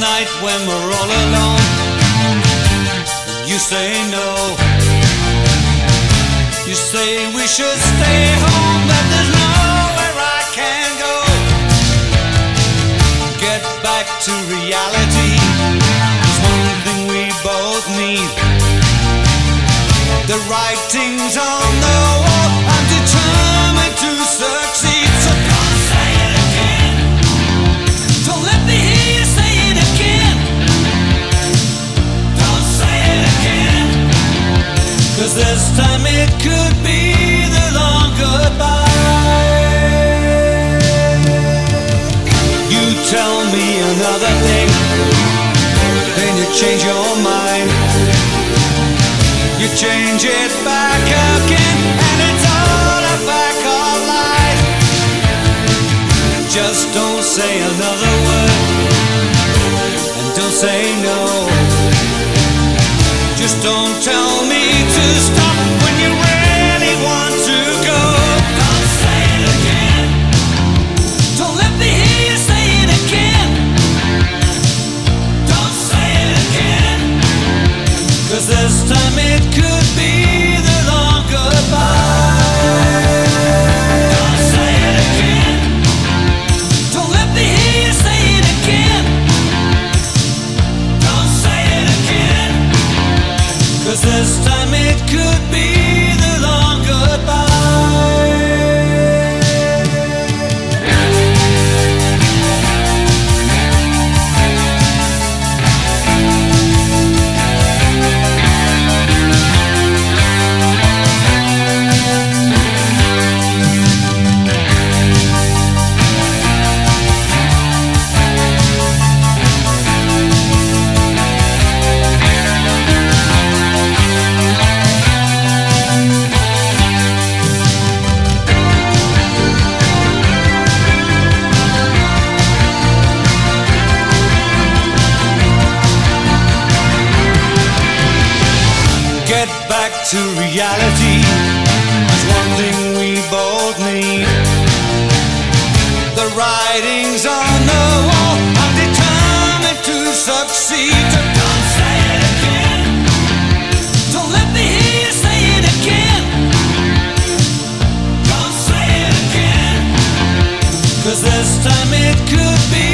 night when we're all alone. You say no. You say we should stay home, that there's nowhere I can go. Get back to reality. There's one thing we both need. The writing's on another thing, then you change your mind. You change it back again, and it's all a back of life. Just don't say another word, and don't say no. Just don't tell me to stop time it to reality is one thing we both need. The writing's on the wall. I'm determined to succeed. Don't say it again. Don't let me hear you say it again. Don't say it. Cause this time it could be.